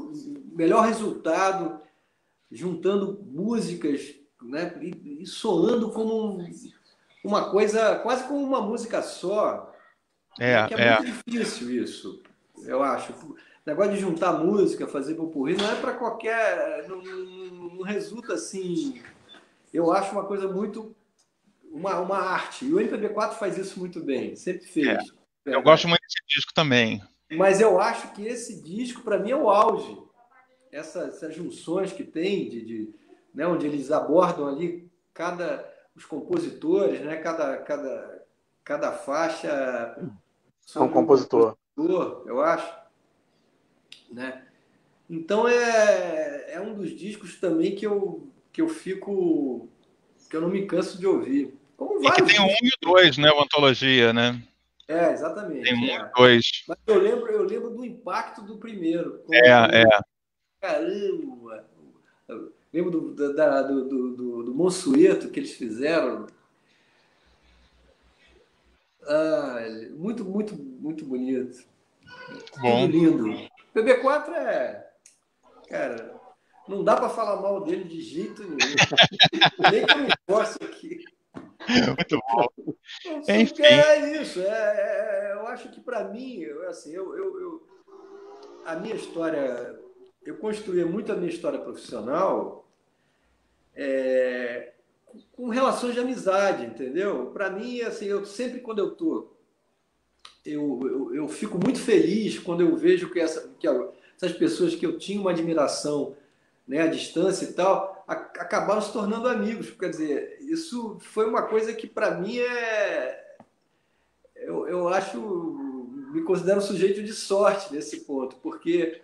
melhor resultado juntando músicas né e, e soando como um, uma coisa, quase como uma música só. É, que é, é, muito difícil isso, eu acho. O negócio de juntar música, fazer popurrí, não é para qualquer. Não, não, não, resulta assim. Eu acho uma coisa muito. Uma, uma arte. E o MPB4 faz isso muito bem, sempre fez. É, eu gosto muito desse disco também. Mas eu acho que esse disco, para mim, é o auge. Essas, essas junções que tem, de, de né, onde eles abordam ali cada os compositores, né? Cada, cada, cada faixa é um compositor. um compositor, eu acho, né? Então é, é um dos discos também que eu que eu fico. que eu não me canso de ouvir. Como e que tem um e o dois, né? O Antologia, né? É, exatamente. Tem um é. e dois. Mas eu lembro, eu lembro do impacto do primeiro. É, é. Caramba! Lembro do, da, do, do, do, do Monsueto que eles fizeram. Ah, muito, muito, muito bonito. Bom. Tudo lindo. PB4 é. Cara, não dá para falar mal dele de jeito nenhum. [laughs] Nem que eu me possa aqui. Muito bom. Enfim. É isso. É, é, eu acho que para mim, assim, eu, eu, eu, a minha história, eu construí muito a minha história profissional é, com relações de amizade, entendeu? Para mim, assim, eu sempre quando eu tô, eu, eu, eu, fico muito feliz quando eu vejo que, essa, que essas pessoas que eu tinha uma admiração né, à distância e tal, a, acabaram se tornando amigos. Quer dizer, isso foi uma coisa que para mim é. Eu, eu acho. Me considero um sujeito de sorte nesse ponto, porque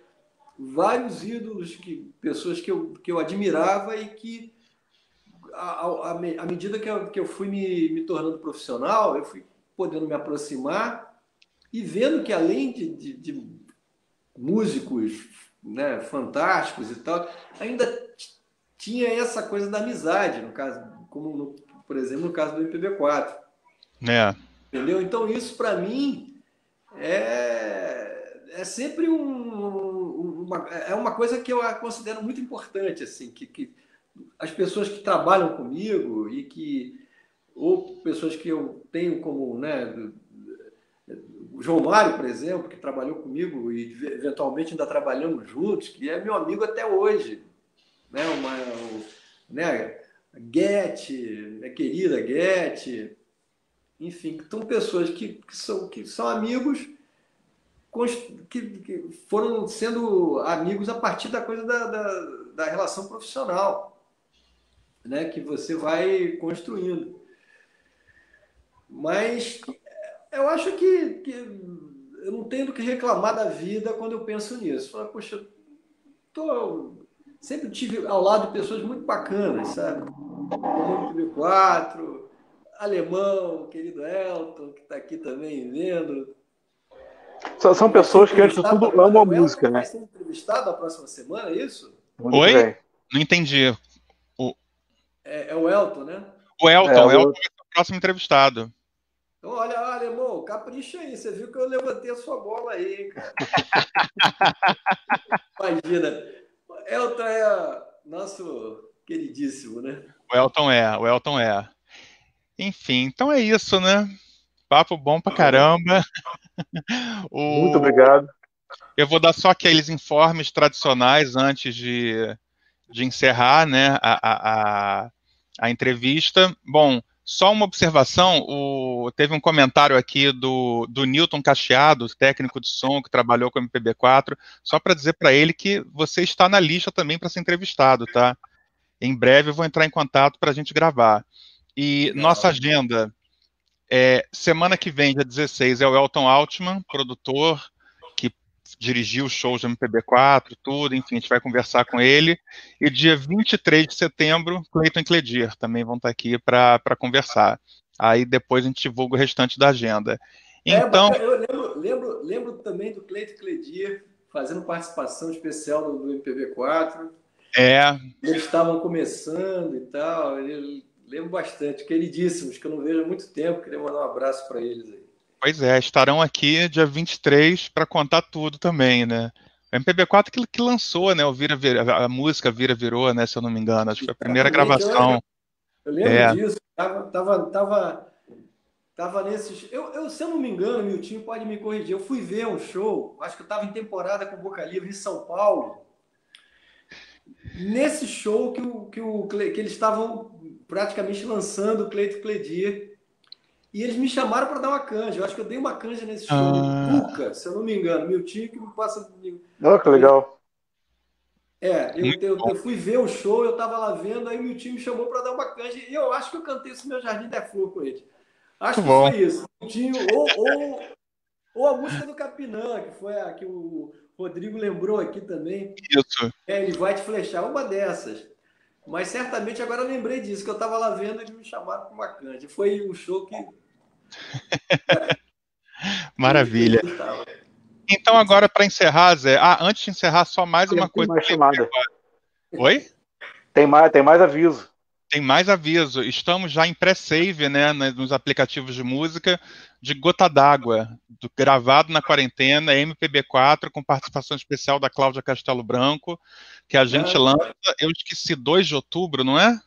vários ídolos, que, pessoas que eu, que eu admirava e que, à, medida que eu, que eu fui me, me tornando profissional, eu fui podendo me aproximar e vendo que além de, de, de músicos né, fantásticos e tal, ainda tinha essa coisa da amizade, no caso, como no, por exemplo no caso do MPB4. É. Entendeu? Então isso para mim é, é sempre um, uma, é uma coisa que eu considero muito importante, assim, que, que as pessoas que trabalham comigo e que ou pessoas que eu tenho como, né, o João Mário, por exemplo, que trabalhou comigo e eventualmente ainda trabalhamos juntos, que é meu amigo até hoje. Né? Uma, o, né? Get, a querida Get, enfim, são pessoas que, que, são, que são amigos que, que, foram sendo amigos a partir da coisa da, da, da relação profissional, né? que você vai construindo. Mas eu acho que, que eu não tenho do que reclamar da vida quando eu penso nisso. Fala, poxa, tô, sempre tive ao lado pessoas muito bacanas, sabe? Como o 4 Alemão, querido Elton, que está aqui também vendo. São pessoas que, antes de tudo, amam a música, né? Vai ser entrevistado na próxima semana, é isso? Muito Oi? Bem. Não entendi. O... É, é, o Elton, né? O Elton, é, o Elton vai ser o próximo entrevistado. Então, olha, alemão, capricha aí. Você viu que eu levantei a sua bola aí, cara. [laughs] Imagina. Elton é nosso queridíssimo, né? O Elton é, o Elton é. Enfim, então é isso, né? Papo bom pra caramba. [laughs] o... Muito obrigado. Eu vou dar só aqueles informes tradicionais antes de, de encerrar né, a, a, a, entrevista. Bom, só uma observação, o, teve um comentário aqui do, do Newton Cacheado, técnico de som que trabalhou com o MPB4, só para dizer para ele que você está na lista também para ser entrevistado, tá? Em breve eu vou entrar em contato para a gente gravar. E nossa agenda, é, semana que vem, dia 16, é o Elton Altman, produtor, dirigiu os shows do MPB4, tudo, enfim, a gente vai conversar com ele. E dia 23 de setembro, Cleiton e Cledir também vão estar aqui para conversar. Aí depois a gente divulga o restante da agenda. É, então. É, eu lembro, lembro, lembro também do Cleiton e Cledir fazendo participação especial do, do MPB4. É. Eles estavam começando e tal. Eu lembro bastante, queridíssimos, que eu não vejo há muito tempo. Queria mandar um abraço para eles aí. Pois é, estarão aqui dia 23 para contar tudo também, né? O MPB4 que, que lançou, né? O Vira, Vira, a música Vira Virou, né? Se eu não me engano, acho que foi a primeira gravação. Eu lembro é. disso, tava, tava, tava, tava nesses. Eu, eu, se eu não me engano, Miltinho pode me corrigir. Eu fui ver um show, acho que eu estava em temporada com Boca Livre em São Paulo. Nesse show que, o, que, o, que eles estavam praticamente lançando o Cleito Cledir e eles me chamaram para dar uma canja. Eu acho que eu dei uma canja nesse show ah. Cuca, se eu não me engano. Meu tio que me passa. Oh, que legal. É, eu, eu, eu, fui ver o show, eu estava lá vendo, aí meu tio me chamou para dar uma canja. E eu acho que eu cantei esse meu Jardim da Flor com ele. Acho que foi isso. Ou, ou, ou a música do Capinã, que foi a que o Rodrigo lembrou aqui também. Isso. É, ele vai te flechar, uma dessas. Mas certamente agora eu lembrei disso, que eu estava lá vendo e me chamaram para uma cante. Foi um show que. [laughs] Maravilha. Então, agora, para encerrar, Zé. Ah, antes de encerrar, só mais uma tem coisa. Mais chamada. Oi? Tem mais, tem mais aviso. Tem mais aviso. Estamos já em pré-save, né, nos aplicativos de música, de Gota d'Água, gravado na quarentena, MPB4, com participação especial da Cláudia Castelo Branco, que a gente é. lança, eu esqueci, 2 de outubro, não é?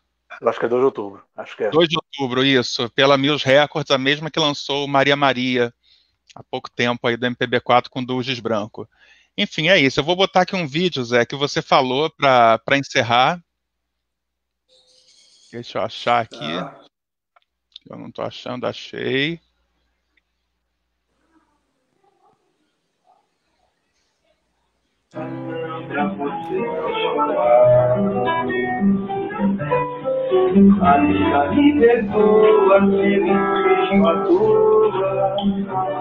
Acho que é 2 de outubro. Acho que é. 2 de outubro, isso. Pela Mills Records, a mesma que lançou Maria Maria há pouco tempo aí do MPB4 com Dulges Branco. Enfim, é isso. Eu vou botar aqui um vídeo, Zé, que você falou para encerrar. Deixa eu achar aqui. Tá. Eu não estou achando, achei. Me perdoa se me fiz à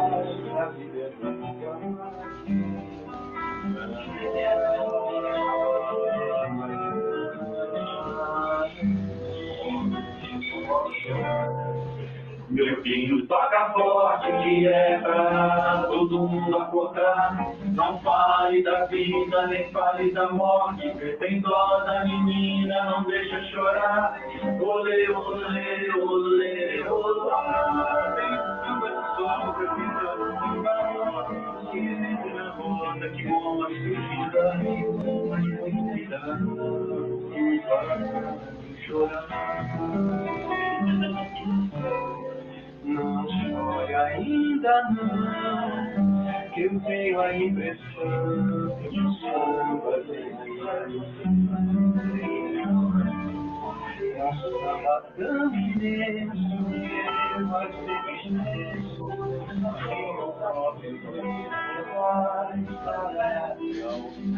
Meu filho toca forte que é pra todo mundo acordar. Não fale da vida, nem fale da morte. Tem dó da menina, não deixa chorar. Olê, olê, olê, olá. Tem samba sol pra vida Silêncio na roda que mostra vida. E vai chorar. Chore ainda não, que eu tenho a impressão que o samba é um samba tão imenso que eu a ser extenso, o próprio vai estar ao fim.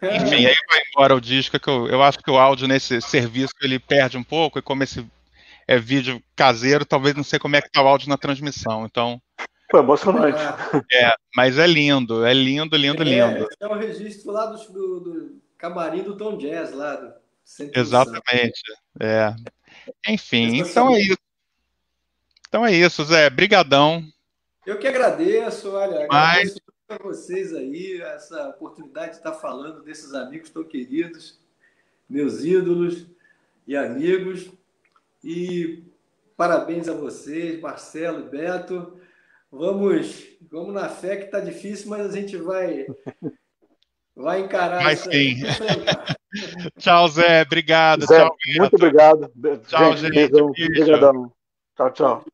[laughs] Enfim, aí vai embora o disco, que eu, eu acho que o áudio nesse serviço ele perde um pouco, e como esse é vídeo caseiro, talvez não sei como é que tá o áudio na transmissão, então... Foi emocionante. [laughs] É, mas é lindo, é lindo, lindo, lindo. É, é o registro lá do, do, do camarim do Tom Jazz, lá do Exatamente, é. Enfim, então é isso. Então é isso, Zé, brigadão. Eu que agradeço, olha, agradeço Mas... a vocês aí, essa oportunidade de estar falando desses amigos tão queridos, meus ídolos e amigos. E parabéns a vocês, Marcelo e Beto. Vamos, vamos na fé que está difícil, mas a gente vai [laughs] vai encarar Mas sim. [laughs] tchau, Zé. Obrigado. Zé, tchau, muito obrigado. Tchau, gente. Obrigadão. Tchau, tchau.